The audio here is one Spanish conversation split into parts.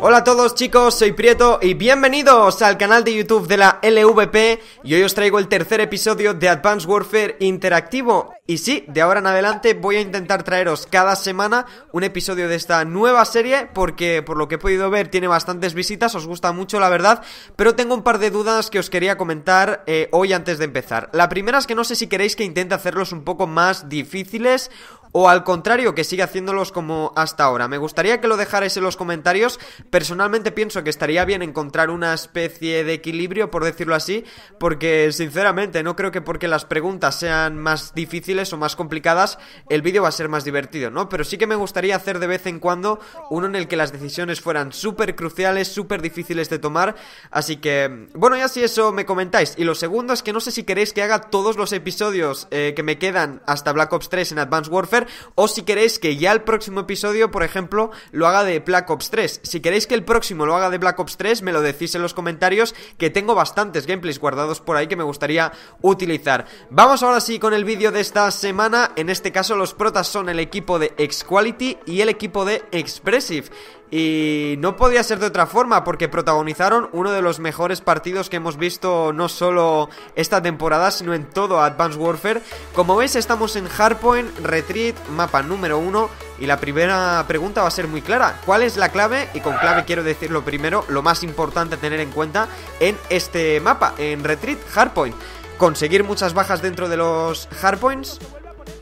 Hola a todos chicos, soy Prieto y bienvenidos al canal de YouTube de la LVP y hoy os traigo el tercer episodio de Advanced Warfare Interactivo. Y sí, de ahora en adelante voy a intentar traeros cada semana un episodio de esta nueva serie porque por lo que he podido ver tiene bastantes visitas, os gusta mucho la verdad, pero tengo un par de dudas que os quería comentar eh, hoy antes de empezar. La primera es que no sé si queréis que intente hacerlos un poco más difíciles o al contrario, que siga haciéndolos como hasta ahora. Me gustaría que lo dejarais en los comentarios. Personalmente pienso que estaría bien encontrar una especie de equilibrio, por decirlo así, porque sinceramente no creo que porque las preguntas sean más difíciles o más complicadas, el vídeo va a ser más divertido, ¿no? Pero sí que me gustaría hacer de vez en cuando uno en el que las decisiones fueran súper cruciales, súper difíciles de tomar. Así que, bueno, ya si eso me comentáis. Y lo segundo es que no sé si queréis que haga todos los episodios eh, que me quedan hasta Black Ops 3 en Advanced Warfare o si queréis que ya el próximo episodio, por ejemplo, lo haga de Black Ops 3. Si queréis que el próximo lo haga de Black Ops 3, me lo decís en los comentarios, que tengo bastantes gameplays guardados por ahí que me gustaría utilizar. Vamos ahora sí con el vídeo de esta semana, en este caso los protas son el equipo de Xquality y el equipo de Expressive. Y no podía ser de otra forma porque protagonizaron uno de los mejores partidos que hemos visto no solo esta temporada, sino en todo Advanced Warfare. Como veis estamos en Hardpoint, Retreat, mapa número 1 y la primera pregunta va a ser muy clara. ¿Cuál es la clave? Y con clave quiero decir lo primero, lo más importante a tener en cuenta en este mapa, en Retreat, Hardpoint. Conseguir muchas bajas dentro de los Hardpoints,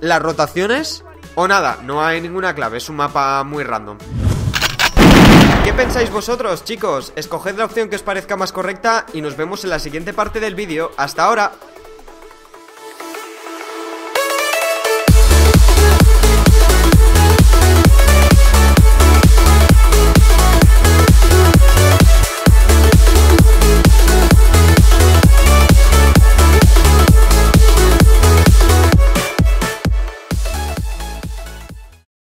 las rotaciones o nada, no hay ninguna clave, es un mapa muy random. ¿Qué pensáis vosotros, chicos? Escoged la opción que os parezca más correcta y nos vemos en la siguiente parte del vídeo. ¡Hasta ahora!